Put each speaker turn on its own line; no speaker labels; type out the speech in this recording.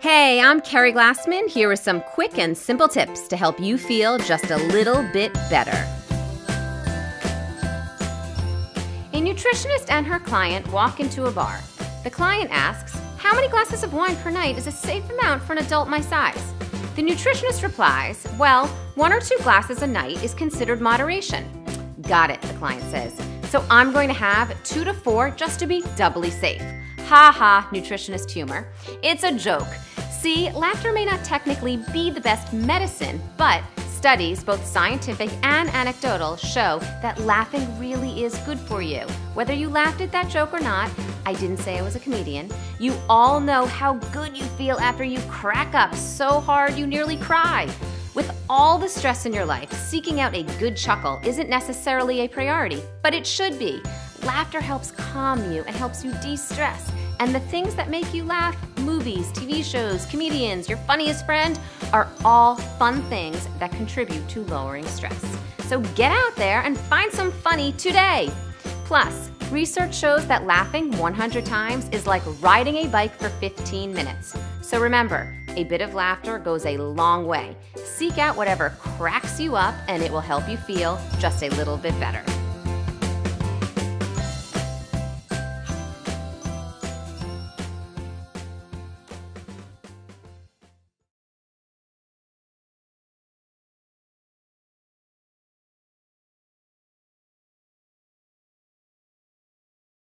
Hey, I'm Keri Glassman here with some quick and simple tips to help you feel just a little bit better. A nutritionist and her client walk into a bar. The client asks, How many glasses of wine per night is a safe amount for an adult my size? The nutritionist replies, Well, one or two glasses a night is considered moderation. Got it, the client says. So I'm going to have two to four just to be doubly safe. Ha ha, nutritionist humor. It's a joke. See, laughter may not technically be the best medicine, but studies, both scientific and anecdotal, show that laughing really is good for you. Whether you laughed at that joke or not, I didn't say I was a comedian. You all know how good you feel after you crack up so hard you nearly cry. With all the stress in your life, seeking out a good chuckle isn't necessarily a priority, but it should be. Laughter helps calm you and helps you de stress. And the things that make you laugh movies, TV shows, comedians, your funniest friend are all fun things that contribute to lowering stress. So get out there and find some funny today. Plus, research shows that laughing 100 times is like riding a bike for 15 minutes. So remember, a bit of laughter goes a long way. Seek out whatever cracks you up, and it will help you feel just a little bit better.